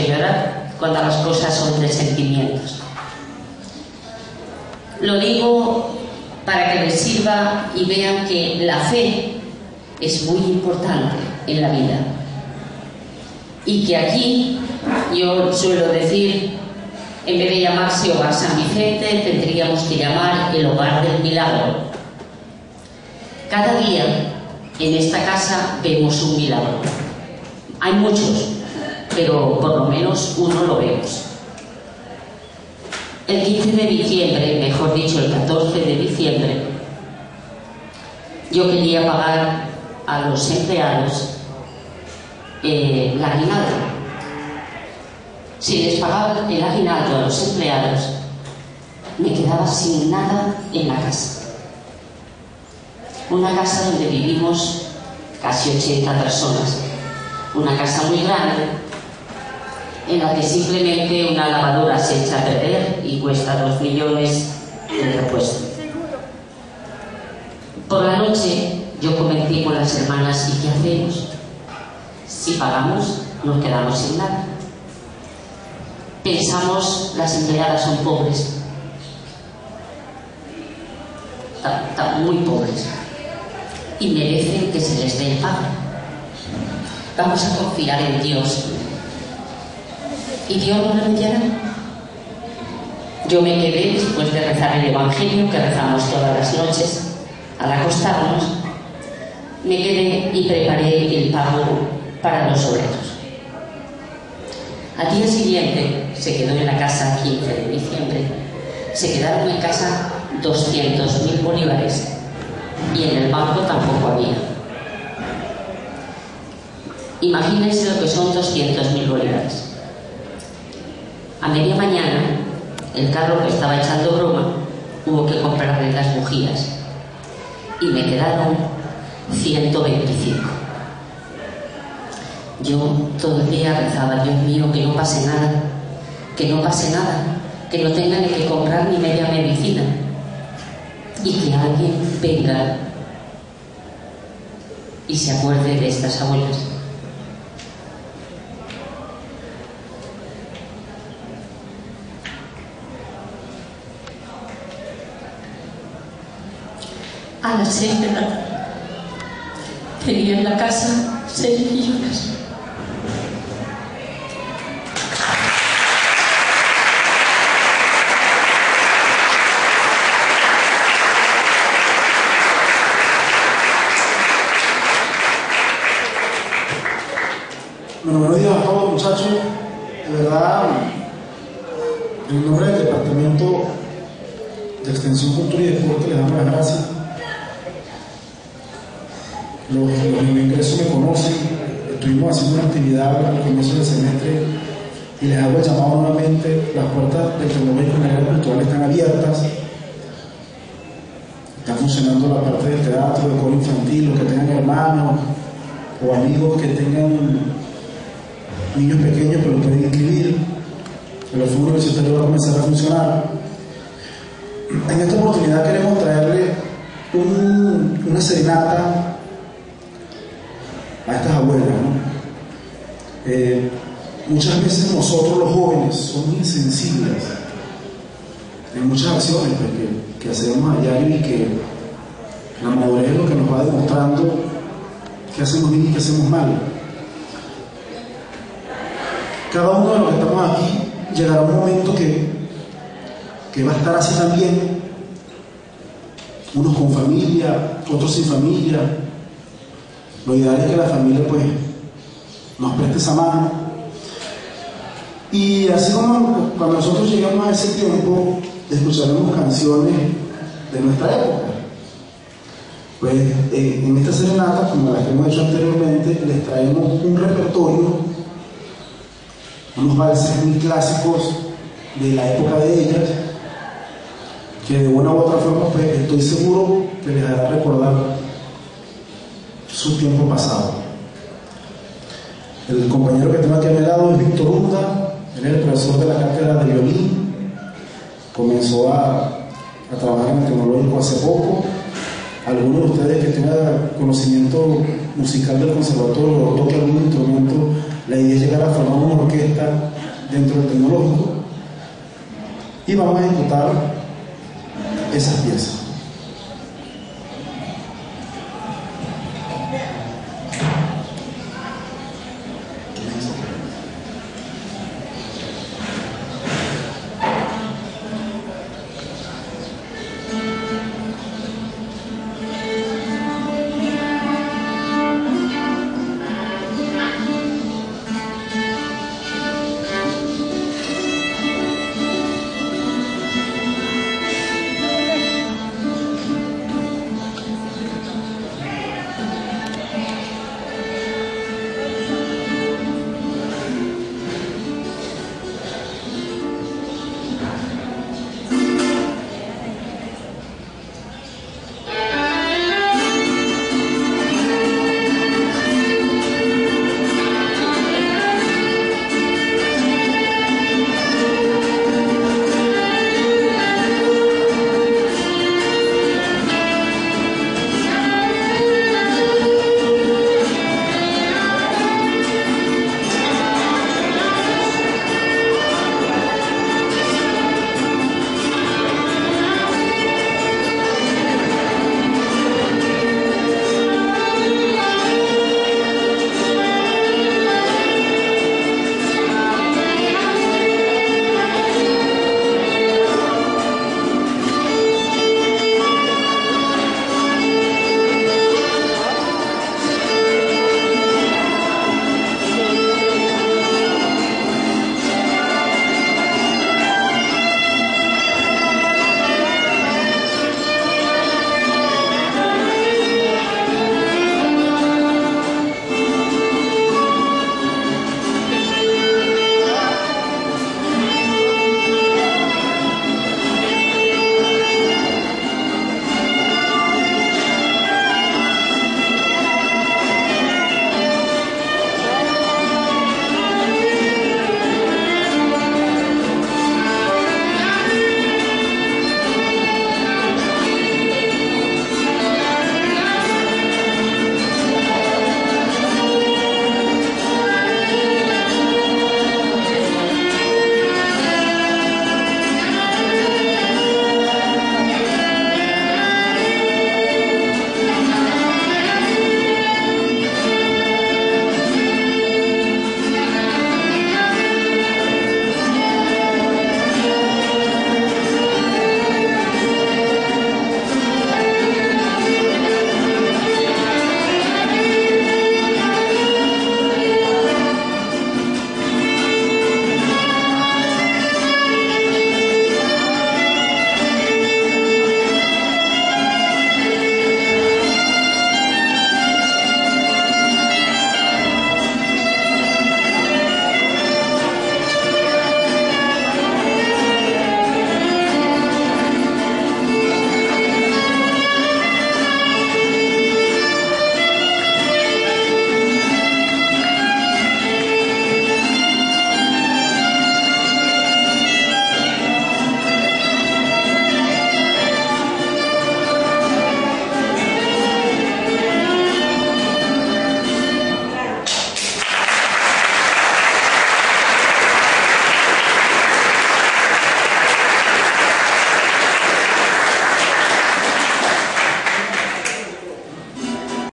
llorar cuando las cosas son de sentimientos. Lo digo para que les sirva y vean que la fe es muy importante en la vida. Y que aquí yo suelo decir, en vez de llamarse Hogar San Vicente, tendríamos que llamar el Hogar del Milagro. Cada día en esta casa vemos un milagro. Hay muchos, pero por lo menos uno lo vemos. El 15 de diciembre, mejor dicho, el 14 de diciembre, yo quería pagar a los empleados eh, la aguinaldo. Si les pagaba el aguinaldo a los empleados, me quedaba sin nada en la casa. Una casa donde vivimos casi 80 personas. Una casa muy grande, en la que simplemente una lavadora se echa a perder y cuesta dos millones de repuesto. Por la noche yo comenté con las hermanas, ¿y qué hacemos? Si pagamos, nos quedamos sin nada. Pensamos, las empleadas son pobres, muy pobres, y merecen que se les dé el pago. Vamos a confiar en Dios y Dios nos remediará. Yo me quedé después de rezar el Evangelio que rezamos todas las noches al acostarnos, me quedé y preparé el pago para los obreros. Al día siguiente se quedó en la casa 15 de diciembre, se quedaron en casa 200.000 bolívares y en el banco tampoco había. Imagínense lo que son 200.000 bolívares. A media mañana, el carro que estaba echando broma hubo que comprarle las bujías y me quedaron 125. Yo todo el día rezaba, Dios mío, que no pase nada, que no pase nada, que no tenga ni que comprar ni media medicina y que alguien venga y se acuerde de estas abuelas. A las seis de la tarde tenía en la casa seis millones. Bueno, buenos días a todos muchachos. De verdad, en nombre del Departamento de Extensión, Cultura y Deporte les damos las gracias. Los, los en ingreso me conocen. Estuvimos haciendo una actividad al comienzo del semestre y les hago el llamado nuevamente. Las puertas del tecnológico en el área cultural están abiertas. Está funcionando la parte del teatro, del coro infantil, los que tengan hermanos o amigos que tengan niños pequeños pero pueden inscribir. El fútbol universitario va a comenzar a funcionar. En esta oportunidad queremos traerle un- una serenata a estas abuelas. ¿no? Eh, muchas veces nosotros los jóvenes somos insensibles en muchas acciones pues, que, que hacemos a diario y que la madurez es lo que nos va demostrando qué hacemos bien y qué hacemos mal. Cada uno de los que estamos aquí llegará un momento que, que va a estar así también, unos con familia, otros sin familia. Lo ideal es que la familia pues nos preste esa mano. Y así como cuando nosotros llegamos a ese tiempo, escucharemos canciones de nuestra época. Pues eh, en esta serenata, como las que hemos hecho anteriormente, les traemos un repertorio unos valses muy clásicos de la época de ellas, que de una u otra forma pues, estoy seguro que les hará recordar su tiempo pasado. El compañero que tengo aquí a mi lado es Víctor Hunda, él es el profesor de la cátedra de violín, comenzó a, trabajar en el tecnológico hace poco. Algunos de ustedes que tengan conocimiento musical del conservatorio o toque algún instrumento La idea es llegar a formar una orquesta dentro del tecnológico y vamos a ejecutar esas piezas.